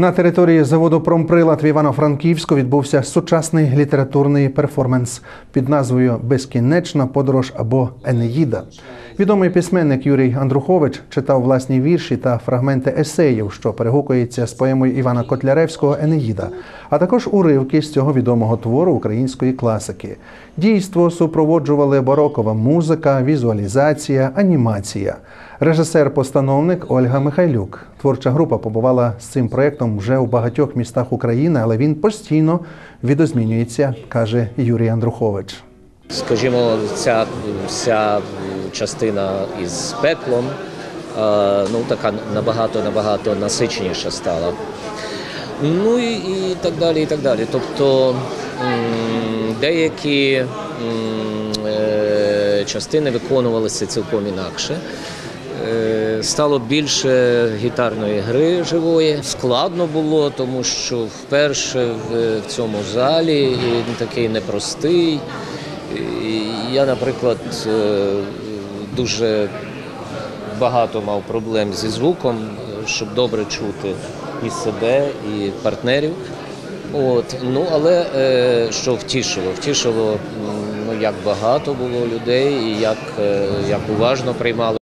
На території заводу Промприлад в Івано-Франківську відбувся сучасний літературний перформанс під назвою Безкінечна подорож або Енеїда. Відомий письменник Юрій Андрухович читав власні вірші та фрагменти есеїв, що перегукується з поемою Івана Котляревського Енеїда, а також уривки з цього відомого твору української класики. Дійство супроводжували барокова музика, візуалізація, анімація. Режисер-постановник Ольга Михайлюк. Творча група побувала з цим проєктом вже у багатьох містах України, але він постійно відозмінюється, каже Юрій Андрухович. Скажімо, ця вся частина із пеклом ну така набагато набагато насиченіша стала. Ну і, і так далі, і так далі. Тобто деякі е, частини виконувалися цілком інакше. Е, Стало більше гітарної гри живої. Складно було, тому що вперше в, цьому залі він такий непростий. Я, наприклад, е, дуже багато мав проблем зі звуком, щоб добре чути і себе, і партнерів. От, ну, але е, що втішило? Втішило, ну, як багато було людей і як, е, як уважно приймали.